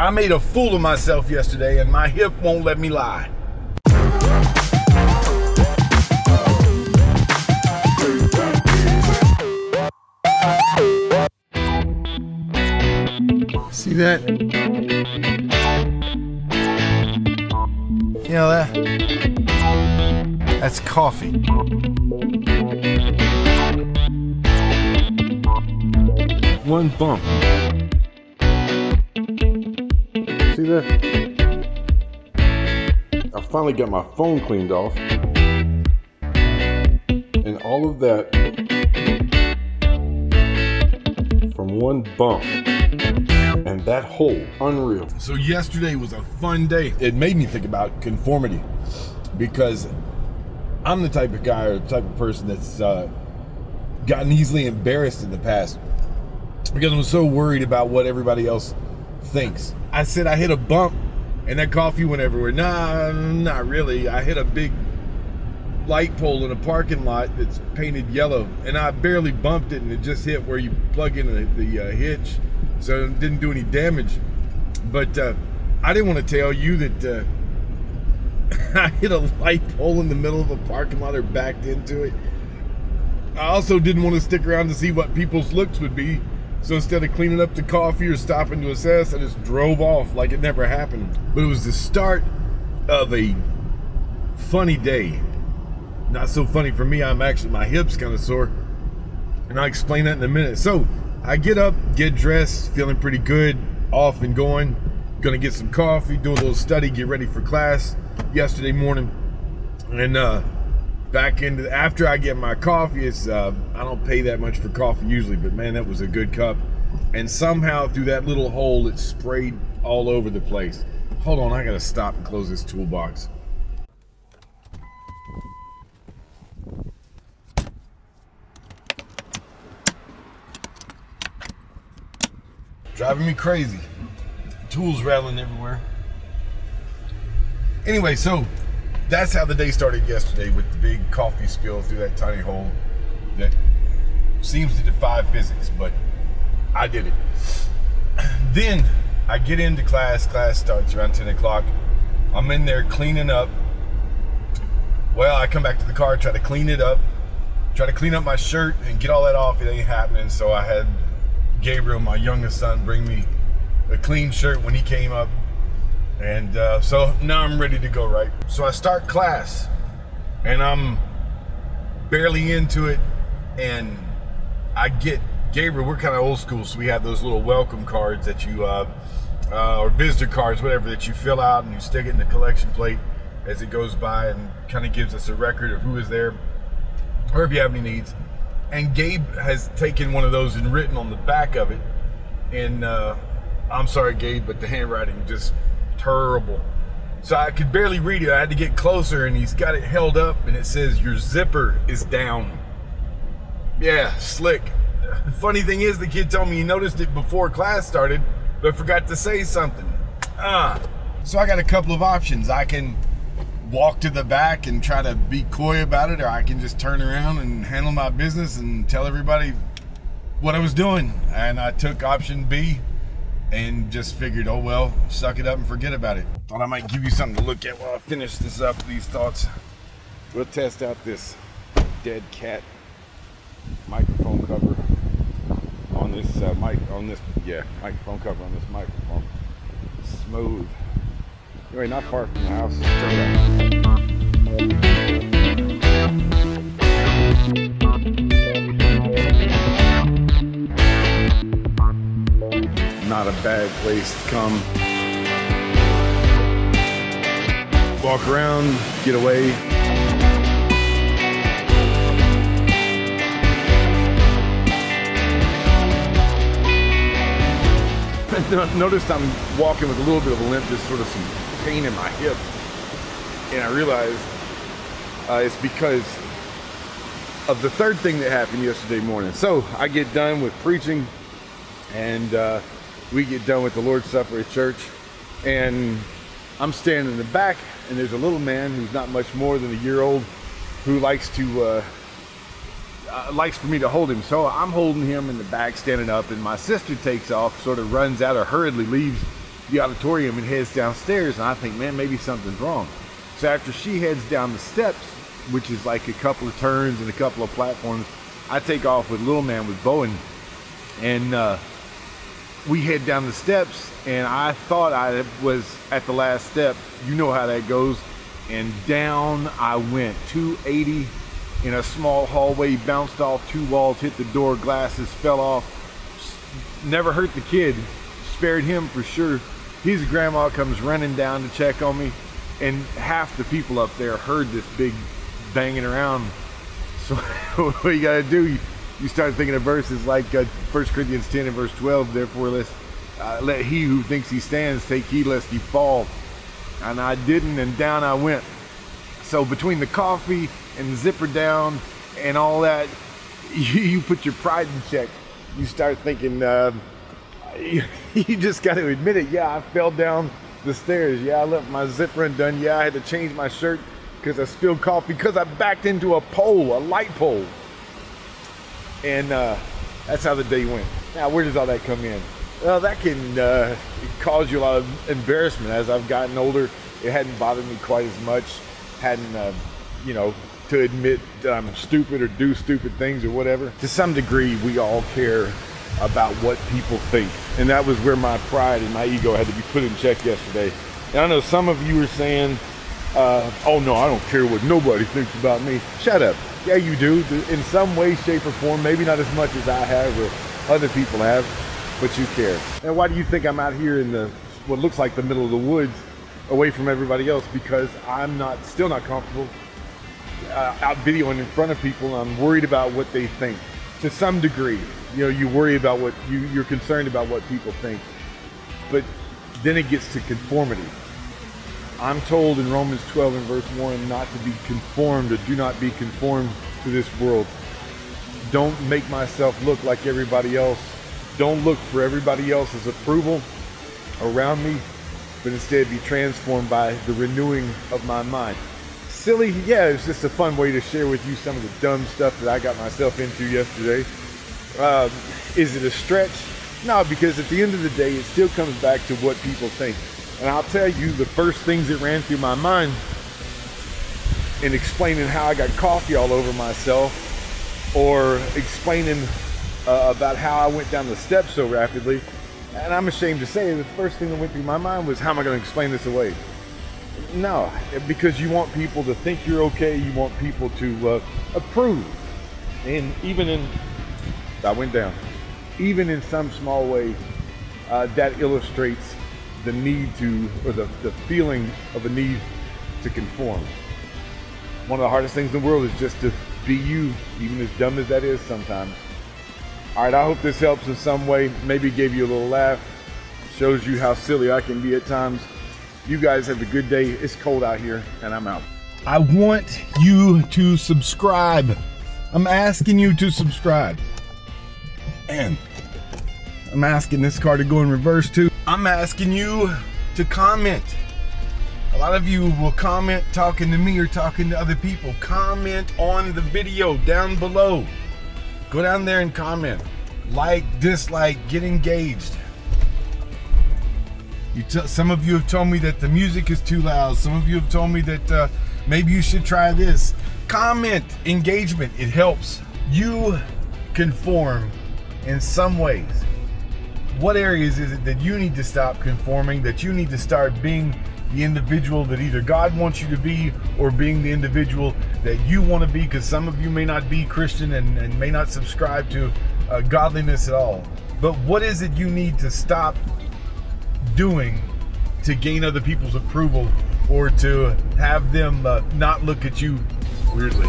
I made a fool of myself yesterday, and my hip won't let me lie. See that? You know that? That's coffee. One bump. I finally got my phone cleaned off. And all of that from one bump. And that hole, unreal. So yesterday was a fun day. It made me think about conformity because I'm the type of guy or the type of person that's uh, gotten easily embarrassed in the past because I'm so worried about what everybody else thinks. I said I hit a bump and that coffee went everywhere. Nah, not really. I hit a big light pole in a parking lot that's painted yellow, and I barely bumped it, and it just hit where you plug in the, the uh, hitch, so it didn't do any damage. But uh, I didn't want to tell you that uh, I hit a light pole in the middle of a parking lot or backed into it. I also didn't want to stick around to see what people's looks would be so instead of cleaning up the coffee or stopping to assess, I just drove off like it never happened. But it was the start of a funny day. Not so funny for me, I'm actually, my hip's kind of sore. And I'll explain that in a minute. So I get up, get dressed, feeling pretty good, off and going. Gonna get some coffee, do a little study, get ready for class yesterday morning. And uh, back into after I get my coffee. It's uh, I don't pay that much for coffee usually, but man, that was a good cup. And somehow through that little hole, it sprayed all over the place. Hold on, I gotta stop and close this toolbox. Driving me crazy. Tools rattling everywhere. Anyway, so that's how the day started yesterday with the big coffee spill through that tiny hole that seems to defy physics, but I did it. Then I get into class. Class starts around 10 o'clock. I'm in there cleaning up. Well, I come back to the car, try to clean it up, try to clean up my shirt and get all that off. It ain't happening. So I had Gabriel, my youngest son, bring me a clean shirt when he came up and uh, so now I'm ready to go, right? So I start class and I'm barely into it. And I get Gabriel, we're kind of old school. So we have those little welcome cards that you, uh, uh, or visitor cards, whatever, that you fill out and you stick it in the collection plate as it goes by and kind of gives us a record of who is there or if you have any needs. And Gabe has taken one of those and written on the back of it. And uh, I'm sorry, Gabe, but the handwriting just terrible. So I could barely read it. I had to get closer, and he's got it held up, and it says, Your zipper is down. Yeah, slick. The funny thing is, the kid told me he noticed it before class started, but forgot to say something. Ah. So I got a couple of options. I can walk to the back and try to be coy about it, or I can just turn around and handle my business and tell everybody what I was doing. And I took option B and just figured, oh well, suck it up and forget about it. Thought I might give you something to look at while I finish this up, these thoughts. We'll test out this dead cat microphone cover on this uh, mic, on this, yeah, microphone cover on this microphone. Smooth. Anyway, not far from the house, not a bad place to come. Walk around, get away. Noticed I'm walking with a little bit of a limp, just sort of some pain in my hip. And I realized uh, it's because of the third thing that happened yesterday morning. So I get done with preaching and uh, we get done with the Lord's Supper at church and I'm standing in the back and there's a little man who's not much more than a year old who likes to uh, uh, likes for me to hold him. So I'm holding him in the back, standing up, and my sister takes off, sort of runs out or hurriedly leaves the auditorium and heads downstairs. And I think, man, maybe something's wrong. So after she heads down the steps, which is like a couple of turns and a couple of platforms, I take off with Little Man with Bowen. And uh, we head down the steps. And I thought I was at the last step. You know how that goes. And down I went, 280 in a small hallway, bounced off two walls, hit the door, glasses fell off. Never hurt the kid, spared him for sure. His grandma comes running down to check on me, and half the people up there heard this big banging around. So what you gotta do, you, start thinking of verses like uh, 1 Corinthians 10 and verse 12, therefore let uh, let he who thinks he stands take heed lest he fall. And I didn't, and down I went. So between the coffee and the zipper down and all that, you, you put your pride in check. You start thinking, uh, you, you just got to admit it. Yeah, I fell down the stairs. Yeah, I left my zipper undone. Yeah, I had to change my shirt because I spilled coffee because I backed into a pole, a light pole. And uh, that's how the day went. Now, where does all that come in? Well, that can uh, cause you a lot of embarrassment. As I've gotten older, it hadn't bothered me quite as much. Hadn't, uh, you know, to admit that I'm stupid or do stupid things or whatever. To some degree, we all care about what people think. And that was where my pride and my ego had to be put in check yesterday. And I know some of you are saying, uh, oh no, I don't care what nobody thinks about me. Shut up. Yeah, you do. In some way, shape, or form. Maybe not as much as I have or other people have, but you care. And why do you think I'm out here in the what looks like the middle of the woods, away from everybody else? Because I'm not, still not comfortable uh, out videoing in front of people. I'm worried about what they think to some degree. You know, you worry about what you, you're concerned about what people think, but then it gets to conformity. I'm told in Romans 12 and verse 1 not to be conformed or do not be conformed to this world. Don't make myself look like everybody else. Don't look for everybody else's approval around me, but instead be transformed by the renewing of my mind silly. Yeah, it's just a fun way to share with you some of the dumb stuff that I got myself into yesterday. Um, is it a stretch? No, because at the end of the day, it still comes back to what people think. And I'll tell you the first things that ran through my mind in explaining how I got coffee all over myself or explaining uh, about how I went down the steps so rapidly. And I'm ashamed to say the first thing that went through my mind was how am I going to explain this away? No, because you want people to think you're okay. You want people to uh, approve. And even in, I went down, even in some small way, uh, that illustrates the need to, or the, the feeling of a need to conform. One of the hardest things in the world is just to be you, even as dumb as that is sometimes. All right, I hope this helps in some way. Maybe gave you a little laugh, shows you how silly I can be at times. You guys have a good day. It's cold out here, and I'm out. I want you to subscribe. I'm asking you to subscribe. And I'm asking this car to go in reverse too. I'm asking you to comment. A lot of you will comment talking to me or talking to other people. Comment on the video down below. Go down there and comment. Like, dislike, get engaged. You some of you have told me that the music is too loud. Some of you have told me that uh, maybe you should try this. Comment, engagement, it helps. You conform in some ways. What areas is it that you need to stop conforming, that you need to start being the individual that either God wants you to be or being the individual that you want to be? Because some of you may not be Christian and, and may not subscribe to uh, godliness at all. But what is it you need to stop doing to gain other people's approval or to have them uh, not look at you weirdly.